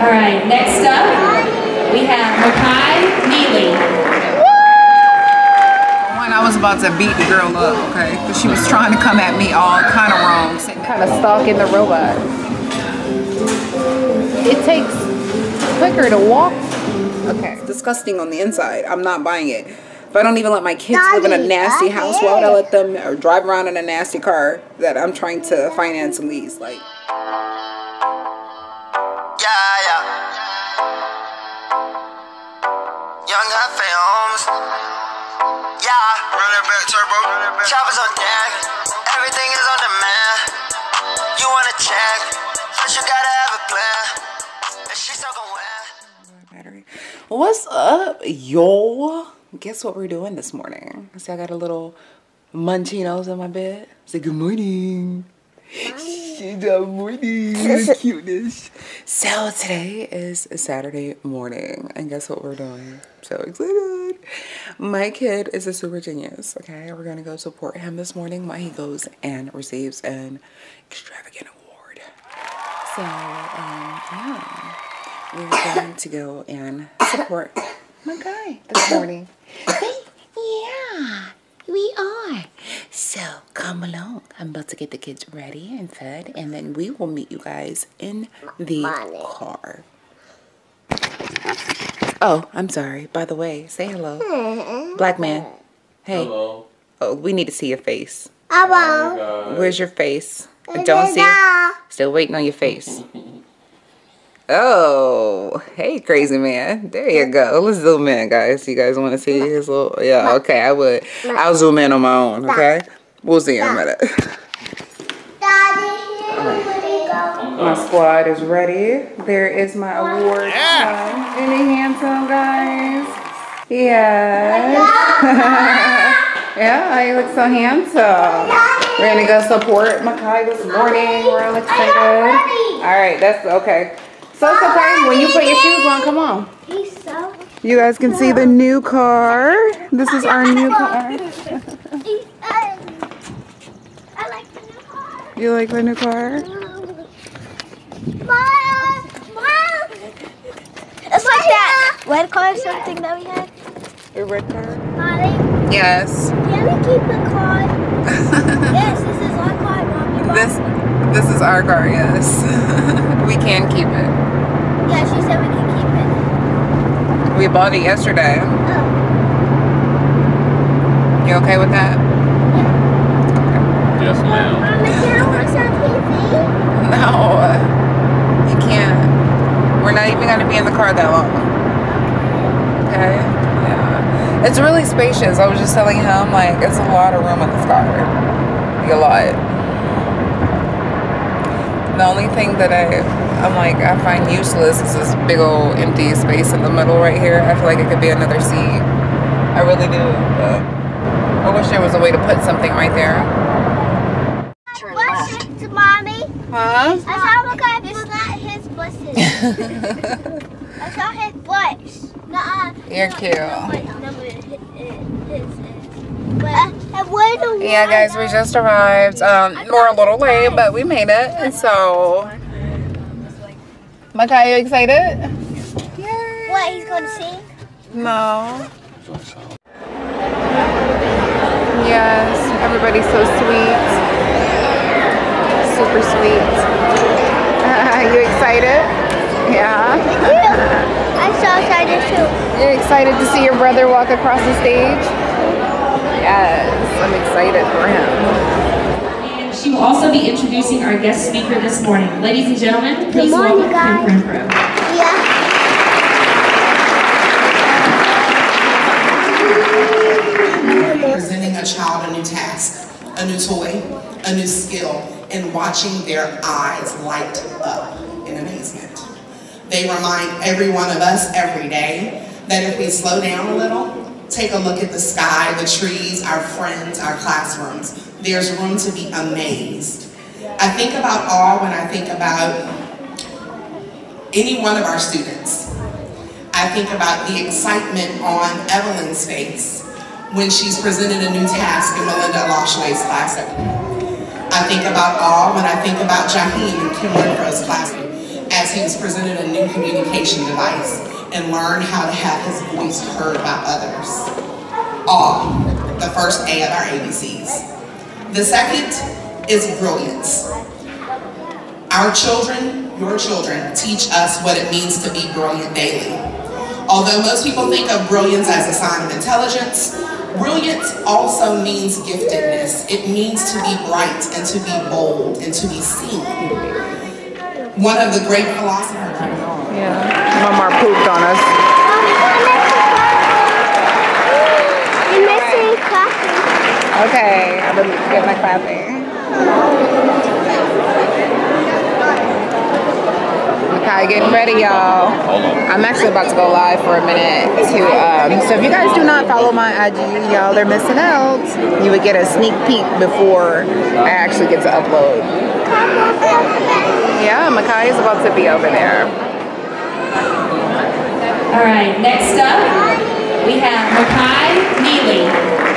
All right, next up, we have Makai Neely. When I was about to beat the girl up, okay? Because she was trying to come at me all kind of wrong. Kind of stalking the robot. It takes quicker to walk. Okay. It's disgusting on the inside. I'm not buying it. If I don't even let my kids live in a nasty house, why would I let them or drive around in a nasty car that I'm trying to finance and lease? Like. Yeah, What's up, yo? Guess what we're doing this morning? See, I got a little munchinos in my bed. Say good morning. Good morning. Cuteness. So today is a Saturday morning, and guess what we're doing? So excited. My kid is a super genius. Okay, we're gonna go support him this morning while he goes and receives an extravagant award. So, um, yeah we're going to go and support my guy this morning. yeah, we are. So come along. I'm about to get the kids ready and fed, and then we will meet you guys in the car. Oh, I'm sorry. By the way, say hello. Black man. Hey. Hello. Oh, we need to see your face. Oh. Where's your face? I don't see it. Still waiting on your face. Oh, hey, crazy man. There you go. Let's zoom in, guys. You guys want to see his little... Yeah, okay, I would. I'll zoom in on my own, okay? We'll see in a minute. My squad is ready. There is my award yeah. son. Isn't he handsome, guys? Yes. yeah, he looks so handsome. We're gonna go support Makai this morning. We're all excited. All right, that's okay. So it's okay. When you put your shoes on, come on. You guys can see the new car. This is our new car. You like the new car? It's like that red car or something that we had. The red car? Mommy, Yes. can we keep the car? yes, this is our car, Mommy. This this is our car, yes. we can keep it. Yeah, she said we can keep it. We bought it yesterday. Oh, You okay with that? Yes, ma'am. Mommy, can I watch on TV? No. You can't. We're not even gonna be in the car that long. Okay? Yeah. It's really spacious. I was just telling him like it's a lot of room in this car. Like a lot. The only thing that I I'm like I find useless is this big old empty space in the middle right here. I feel like it could be another seat. I really do. But I wish there was a way to put something right there. What's it, Mommy? Huh? I saw a guy. It's not his buses. I saw his bus. Nuh-uh. You're cute. No, uh, Yeah, guys, we just arrived. Um, we're a little late, but we made it. And so, Makai, you excited? What, he's going to sing? No. Yes, everybody's so sweet. Super sweet. Are you excited? Yeah. I'm so excited too. You're excited to see your brother walk across the stage? Yes, I'm excited for him. And she will also be introducing our guest speaker this morning. Ladies and gentlemen, please morning, welcome guys. Kim Renfro. Yeah. presenting a child a new task, a new toy, a new skill, and watching their eyes light up in amazement. They remind every one of us every day that if we slow down a little, take a look at the sky, the trees, our friends, our classrooms, there's room to be amazed. I think about awe when I think about any one of our students. I think about the excitement on Evelyn's face when she's presented a new task in Melinda Lashway's class. I think about awe when I think about Jaheem in Kim Renfro's class. as he was presented a new communication device and learned how to have his voice heard by others. Awe, the first A of our ABCs. The second is brilliance. Our children, your children, teach us what it means to be brilliant daily. Although most people think of brilliance as a sign of intelligence, brilliance also means giftedness. It means to be bright and to be bold and to be seen. One of the great philosophers. Yeah. Mama pooped on us. You're missing coffee. Okay, Gonna get my. Okay, getting ready, y'all. I'm actually about to go live for a minute to um, so if you guys do not follow my IG, y'all are missing out. You would get a sneak peek before I actually get to upload. Yeah, Makai is about to be over there. All right, next up, we have Makai Neely.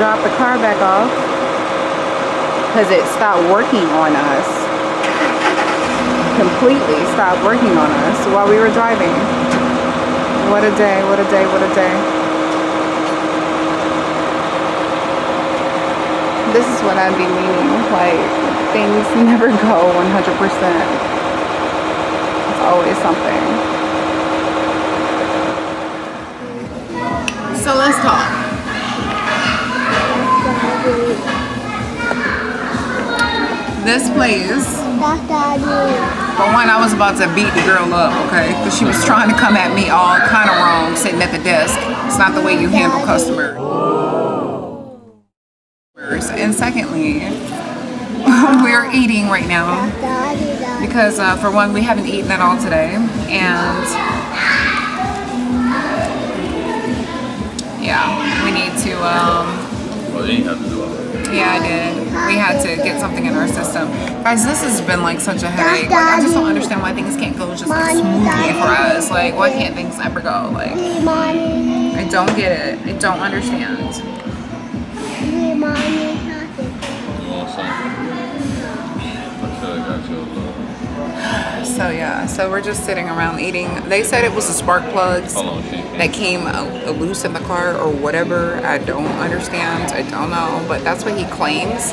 Drop the car back off because it stopped working on us. Completely stopped working on us while we were driving. What a day, what a day, what a day. This is what I'd be meaning. Like, things never go 100%. It's always something. So let's talk. This place, for one, I was about to beat the girl up, okay? Because she was trying to come at me all kind of wrong, sitting at the desk. It's not the way you handle customers. And secondly, we're eating right now because, uh, for one, we haven't eaten at all today, and yeah, we need to. Um, Well, ain't have to do all. Yeah, I did. We had to get something in our system. Guys, this has been like such a headache. Like, I just don't understand why things can't go just like smoothly for us. Like, why can't things ever go? Like, I don't get it. I don't understand. You So yeah, so we're just sitting around eating. They said it was the spark plugs Hold on, oh, Chief. that came loose in the car or whatever. I don't understand. I don't know, but that's what he claims.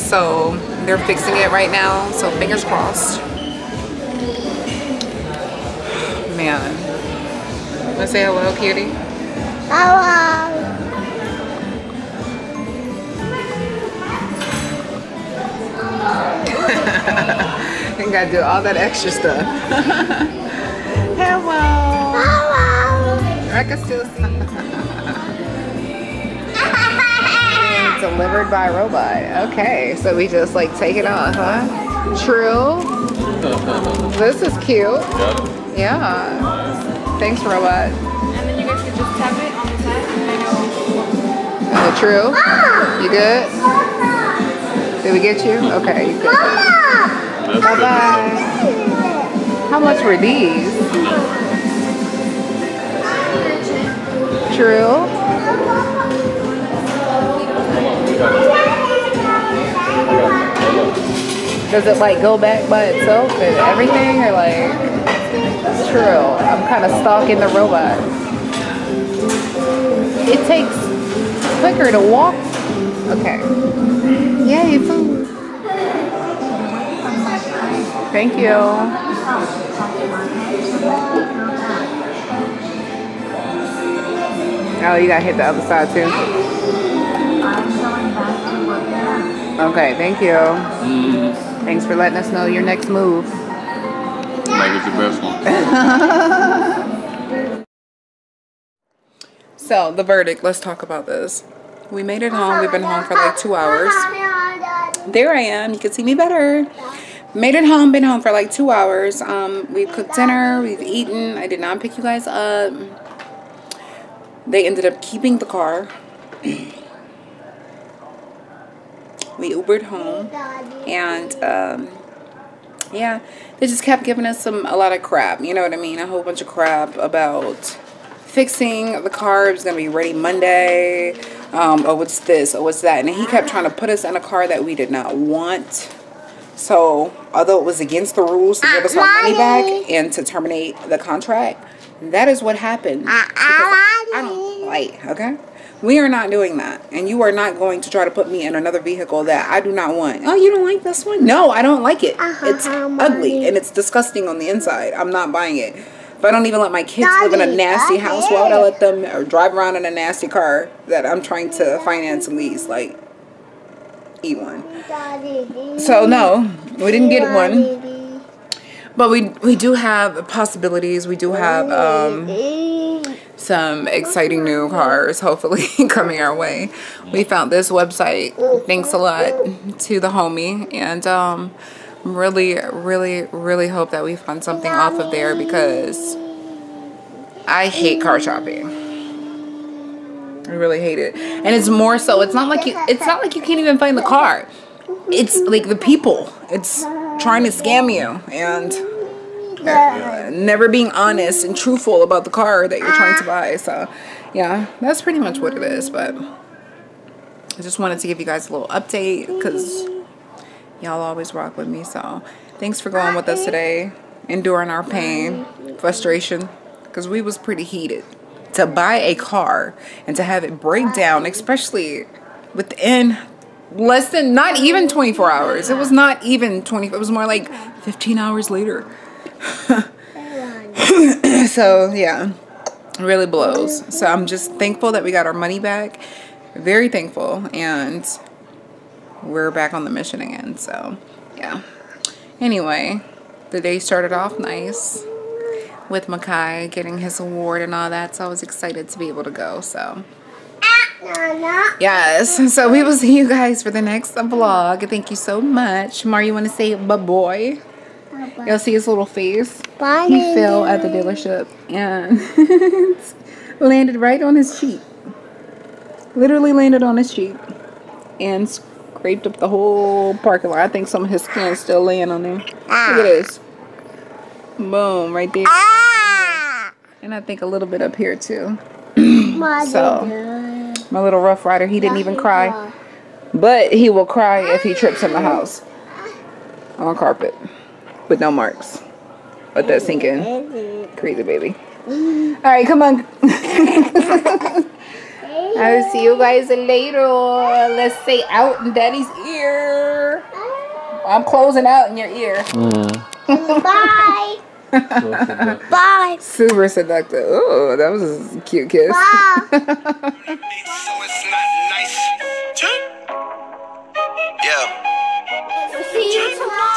So they're fixing it right now. So fingers crossed. Man, let's say hello, cutie. You gotta do all that extra stuff. hello. I can still see. Delivered by robot. Okay, so we just like take it off, huh? True. This is cute. Got? Yeah. Thanks, robot. And then you guys can just tap it on the side and then it'll Uh, true. You good? Did we get you? Okay, you good. Bye bye. How much were these? True. Does it like go back by itself and everything or like it's true. I'm kind of stalking the robot. It takes quicker to walk. Okay. Yay. Thank you. Oh, you gotta hit the other side too. Okay, thank you. Mm-hmm. Thanks for letting us know your next move. Make it your best one. So, the verdict, let's talk about this. we made it home. We've been home for like two hours. There I am. You can see me better. Made it home. Been home for like two hours. Um, we've cooked dinner. We've eaten. I did not pick you guys up. They ended up keeping the car. we Ubered home, and um, yeah, they just kept giving us some a lot of crap. You know what I mean? A whole bunch of crap about fixing the car. It was gonna be ready Monday. Um, oh, what's this? Oh, what's that? And he kept trying to put us in a car that we did not want. So, although it was against the rules to give us our money back and to terminate the contract, that is what happened. Because I don't like, okay? We are not doing that. And you are not going to try to put me in another vehicle that I do not want. Oh, you don't like this one? No, I don't like it. It's ugly and it's disgusting on the inside. I'm not buying it. If I don't even let my kids live in a nasty house, why would I let them or drive around in a nasty car that I'm trying to finance and lease? Like, E one. So no, we didn't get one. But we we do have possibilities. We do have um, some exciting new cars hopefully coming our way. We found this website. Thanks a lot to the homie and um, really really really hope that we find something off of there because I hate car shopping. I really hate it. And it's more so it's not like you it's not like you can't even find the car. It's like the people. It's trying to scam you and uh, never being honest and truthful about the car that you're trying to buy. So, yeah, that's pretty much what it is. But I just wanted to give you guys a little update because y'all always rock with me. So, thanks for going with us today, enduring our pain, frustration, because we was pretty heated. To buy a car and to have it break down, especially within less than not even 24 hours. It was not even 20. It was more like 15 hours later. so yeah, really blows. So I'm just thankful that we got our money back. Very thankful, and we're back on the mission again. So yeah. Anyway, the day started off nice with Makai getting his award and all that. So I was excited to be able to go. So. Yes, so we will see you guys for the next vlog. Thank you so much. Mar, you want to say bye boy? You'll see his little face. Bye. He fell at the dealership and landed right on his cheek. Literally landed on his cheek and scraped up the whole parking lot. I think some of his skin's still laying on there. Look at this. Boom, right there. And I think a little bit up here too. So, my little rough rider, he didn't even cry. But he will cry if he trips in the house on carpet with no marks. Let that sink in. Crazy baby. All right, come on. I'll see you guys later. Let's say out in daddy's ear. I'm closing out in your ear. Mm. Bye. Bye. Super seductive. Oh, that was a cute kiss. Wow. yeah. See you tomorrow.